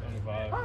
Twenty-five.